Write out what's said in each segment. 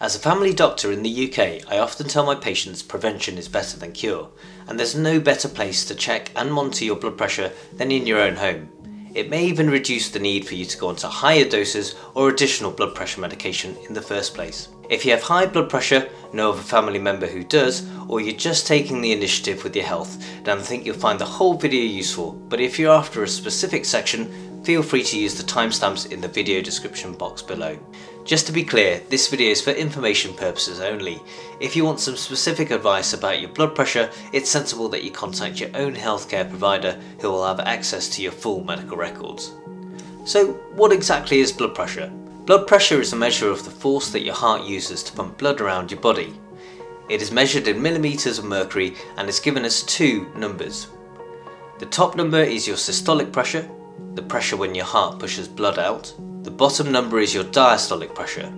As a family doctor in the UK, I often tell my patients prevention is better than cure, and there's no better place to check and monitor your blood pressure than in your own home. It may even reduce the need for you to go onto higher doses or additional blood pressure medication in the first place. If you have high blood pressure, know of a family member who does, or you're just taking the initiative with your health, then I think you'll find the whole video useful, but if you're after a specific section, feel free to use the timestamps in the video description box below. Just to be clear, this video is for information purposes only. If you want some specific advice about your blood pressure, it's sensible that you contact your own healthcare provider who will have access to your full medical records. So what exactly is blood pressure? Blood pressure is a measure of the force that your heart uses to pump blood around your body. It is measured in millimeters of mercury and is given as two numbers. The top number is your systolic pressure the pressure when your heart pushes blood out. The bottom number is your diastolic pressure,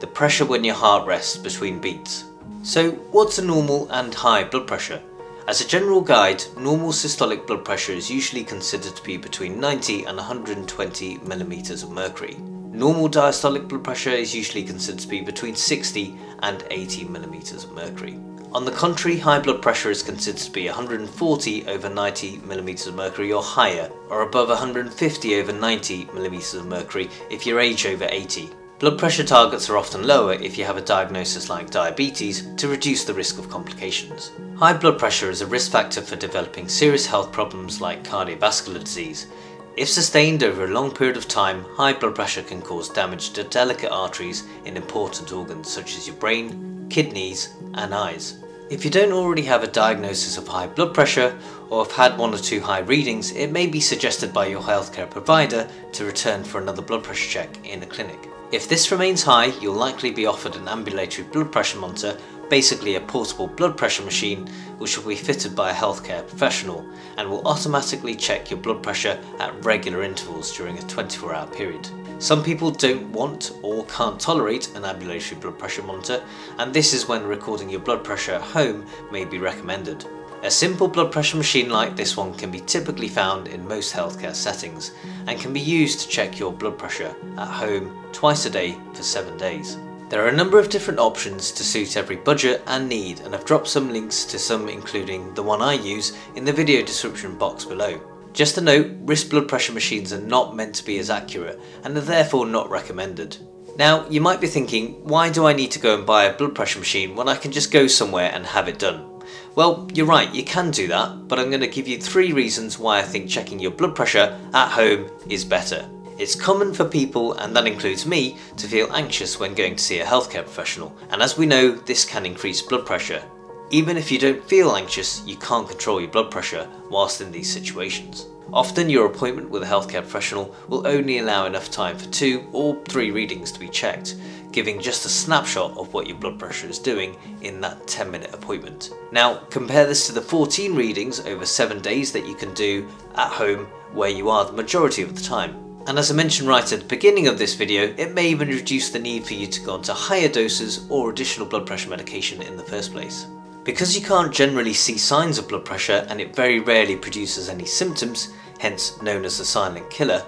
the pressure when your heart rests between beats. So what's a normal and high blood pressure? As a general guide, normal systolic blood pressure is usually considered to be between 90 and 120 millimeters of mercury. Normal diastolic blood pressure is usually considered to be between 60 and 80 millimeters of mercury. On the contrary, high blood pressure is considered to be 140 over 90 mm of mercury or higher, or above 150 over 90 mm of mercury if you're age over 80. Blood pressure targets are often lower if you have a diagnosis like diabetes to reduce the risk of complications. High blood pressure is a risk factor for developing serious health problems like cardiovascular disease. If sustained over a long period of time, high blood pressure can cause damage to delicate arteries in important organs such as your brain, kidneys and eyes. If you don't already have a diagnosis of high blood pressure or have had one or two high readings, it may be suggested by your healthcare provider to return for another blood pressure check in a clinic. If this remains high, you'll likely be offered an ambulatory blood pressure monitor, basically a portable blood pressure machine which will be fitted by a healthcare professional and will automatically check your blood pressure at regular intervals during a 24 hour period. Some people don't want or can't tolerate an ambulatory blood pressure monitor and this is when recording your blood pressure at home may be recommended. A simple blood pressure machine like this one can be typically found in most healthcare settings and can be used to check your blood pressure at home twice a day for 7 days. There are a number of different options to suit every budget and need and I've dropped some links to some including the one I use in the video description box below. Just a note, wrist blood pressure machines are not meant to be as accurate and are therefore not recommended. Now, you might be thinking, why do I need to go and buy a blood pressure machine when I can just go somewhere and have it done? Well, you're right, you can do that, but I'm going to give you three reasons why I think checking your blood pressure at home is better. It's common for people, and that includes me, to feel anxious when going to see a healthcare professional, and as we know, this can increase blood pressure, even if you don't feel anxious, you can't control your blood pressure whilst in these situations. Often your appointment with a healthcare professional will only allow enough time for two or three readings to be checked, giving just a snapshot of what your blood pressure is doing in that 10 minute appointment. Now compare this to the 14 readings over 7 days that you can do at home where you are the majority of the time. And as I mentioned right at the beginning of this video, it may even reduce the need for you to go onto higher doses or additional blood pressure medication in the first place. Because you can't generally see signs of blood pressure and it very rarely produces any symptoms, hence known as the silent killer,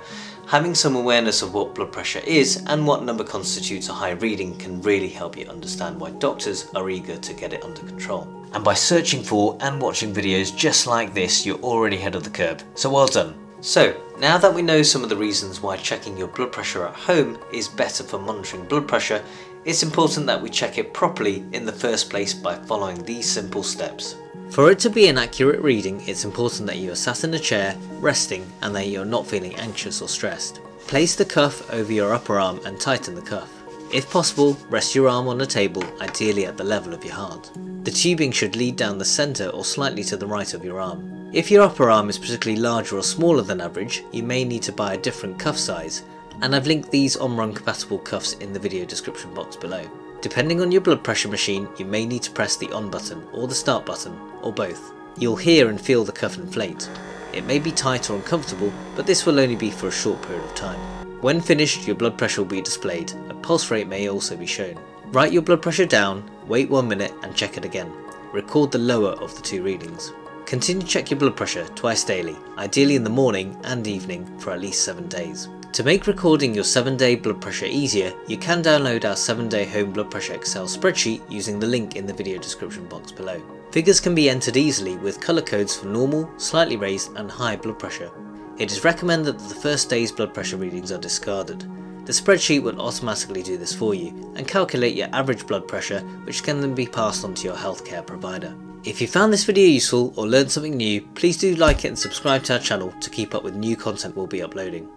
having some awareness of what blood pressure is and what number constitutes a high reading can really help you understand why doctors are eager to get it under control. And by searching for and watching videos just like this, you're already ahead of the curve, so well done. So, now that we know some of the reasons why checking your blood pressure at home is better for monitoring blood pressure, it's important that we check it properly in the first place by following these simple steps. For it to be an accurate reading, it's important that you are sat in a chair, resting, and that you're not feeling anxious or stressed. Place the cuff over your upper arm and tighten the cuff. If possible, rest your arm on a table, ideally at the level of your heart. The tubing should lead down the centre or slightly to the right of your arm. If your upper arm is particularly larger or smaller than average, you may need to buy a different cuff size, and I've linked these Omron compatible cuffs in the video description box below. Depending on your blood pressure machine, you may need to press the on button or the start button, or both. You'll hear and feel the cuff inflate. It may be tight or uncomfortable, but this will only be for a short period of time. When finished, your blood pressure will be displayed. A pulse rate may also be shown. Write your blood pressure down, wait one minute and check it again. Record the lower of the two readings. Continue to check your blood pressure twice daily, ideally in the morning and evening for at least 7 days. To make recording your 7 day blood pressure easier, you can download our 7 day home blood pressure Excel spreadsheet using the link in the video description box below. Figures can be entered easily with colour codes for normal, slightly raised and high blood pressure. It is recommended that the first day's blood pressure readings are discarded. The spreadsheet will automatically do this for you and calculate your average blood pressure which can then be passed on to your healthcare provider. If you found this video useful or learned something new, please do like it and subscribe to our channel to keep up with new content we'll be uploading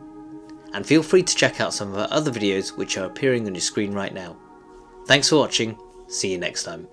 and feel free to check out some of our other videos which are appearing on your screen right now. Thanks for watching, see you next time.